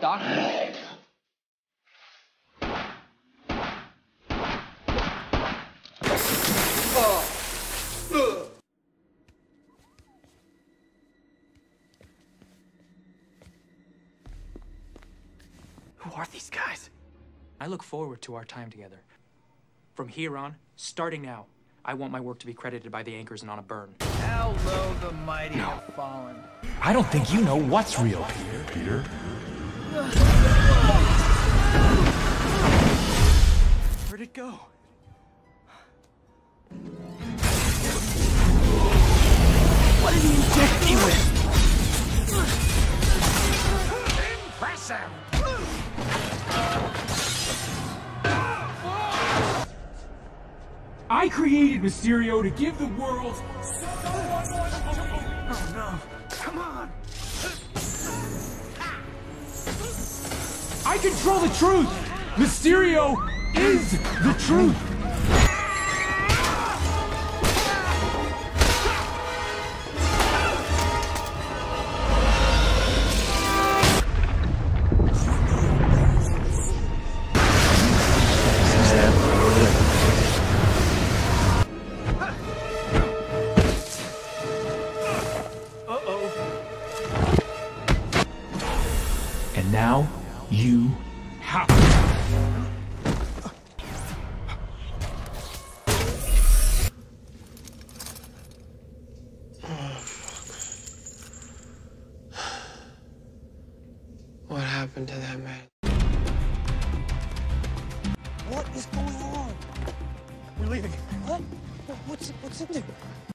Doctor? Who are these guys? I look forward to our time together. From here on, starting now, I want my work to be credited by the anchors and on a burn. How low the mighty have fallen. I don't think you know what's real, Peter. Peter? Where'd it go? What did he inject me with? Impressive! I created Mysterio to give the world. Control the truth. Mysterio is the truth. And now you have. What happened to that man? What is going on? We're leaving. What? What's what's in there?